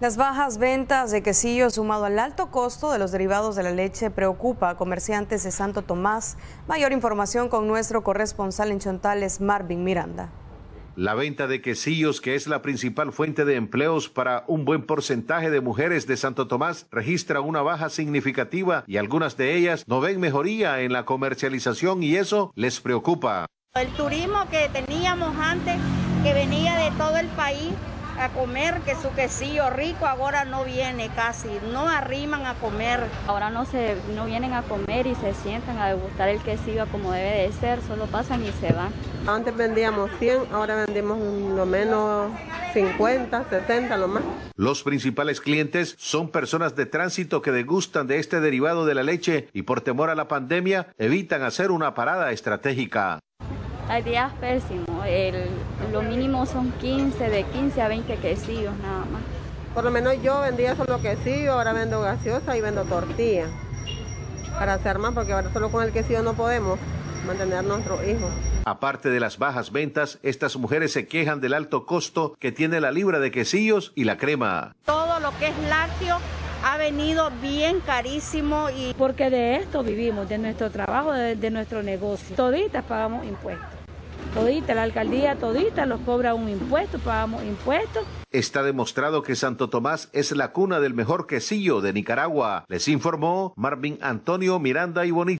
Las bajas ventas de quesillo sumado al alto costo de los derivados de la leche preocupa a comerciantes de Santo Tomás. Mayor información con nuestro corresponsal en Chontales, Marvin Miranda. La venta de quesillos, que es la principal fuente de empleos para un buen porcentaje de mujeres de Santo Tomás, registra una baja significativa y algunas de ellas no ven mejoría en la comercialización y eso les preocupa. El turismo que teníamos antes, que venía de todo el país, a comer que su quesillo rico ahora no viene casi, no arriman a comer. Ahora no se no vienen a comer y se sientan a degustar el quesillo como debe de ser, solo pasan y se van. Antes vendíamos 100, ahora vendimos lo menos 50, 60 lo más. Los principales clientes son personas de tránsito que degustan de este derivado de la leche y por temor a la pandemia evitan hacer una parada estratégica. Hay días pésimos, el, lo mínimo son 15, de 15 a 20 quesillos nada más. Por lo menos yo vendía solo quesillo, ahora vendo gaseosa y vendo tortilla. Para hacer más, porque ahora solo con el quesillo no podemos mantener a nuestros hijos. Aparte de las bajas ventas, estas mujeres se quejan del alto costo que tiene la libra de quesillos y la crema. Todo lo que es lácteo ha venido bien carísimo y porque de esto vivimos, de nuestro trabajo, de, de nuestro negocio. Toditas pagamos impuestos. Todita, la alcaldía todita los cobra un impuesto, pagamos impuestos. Está demostrado que Santo Tomás es la cuna del mejor quesillo de Nicaragua. Les informó Marvin Antonio Miranda y Bonito.